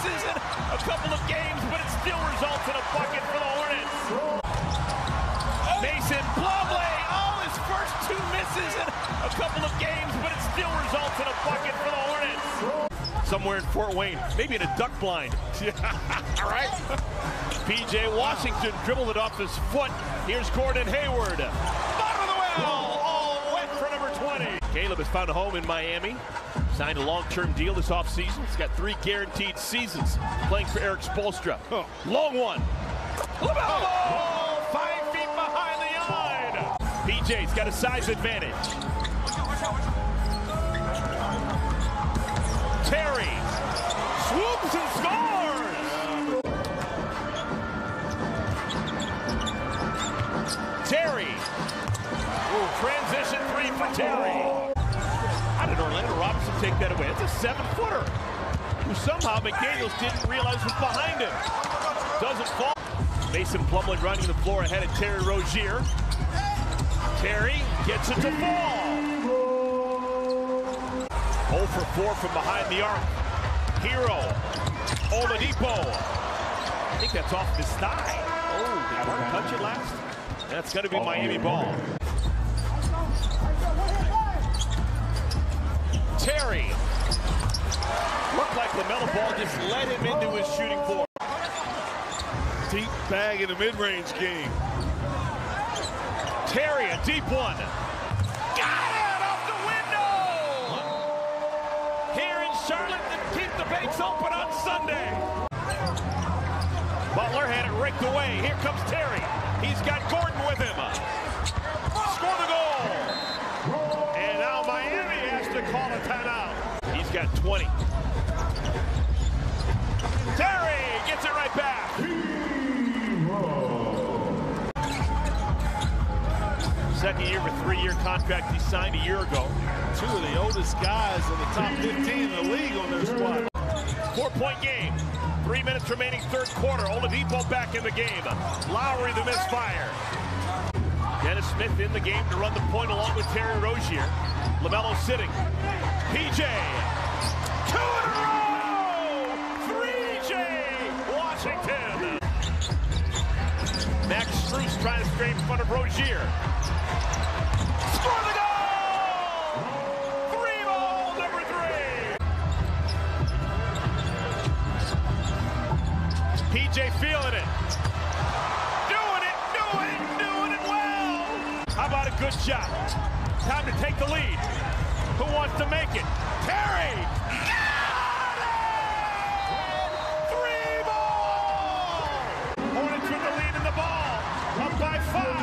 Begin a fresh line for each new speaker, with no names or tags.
misses in a couple of games, but it still results in a bucket for the Hornets. Mason Plumlee, oh, his first two misses in a couple of games, but it still results in a bucket for the Hornets. Somewhere in Fort Wayne, maybe in a duck blind. All right. PJ Washington dribbled it off his foot. Here's Gordon Hayward. Bottom of the well, all wet for number 20. Caleb has found a home in Miami. Signed a long-term deal this offseason. He's got three guaranteed seasons playing for Erik Spoelstra. Long one. LaMelo! Five feet behind the line. PJ's got a size advantage. Terry swoops and scores. Terry. Ooh, transition three for Terry. Did Orlando Robinson take that away? It's a seven-footer who somehow McDaniels didn't realize was behind him. Doesn't fall. Mason Plumlee running the floor ahead of Terry Rozier. Terry gets it to fall. 0 for 4 from behind the arc. Herro. Oladipo. I think that's off his thigh. Oh, did Mark touch it last? That's going to be Miami ball. LaMelo Ball just led him into his shooting floor.
Deep bag in the mid-range game.
Terry, a deep one. Got it off the window! Here in Charlotte to keep the banks open on Sunday. Butler had it raked away. Here comes Terry. He's got Gordon with him. Score the goal! And now Miami has to call a timeout. He's got 20. Second year with three-year contract he signed a year ago.
Two of the oldest guys in the top 15 in the league on their squad.
Four-point game. Three minutes remaining third quarter. Oladipo back in the game. Lowry the misfire. Dennis Smith in the game to run the point along with Terry Rozier. LaMelo sitting. PJ. Two in a row! 3J Washington. Max Strus trying to scrape in front of Rozier. Score the goal! Three ball, number three. PJ feeling it. Doing it, doing it, doing it well. How about a good shot? Time to take the lead. Who wants to make it? Terry! Got it! Three ball! Hornets with the lead five.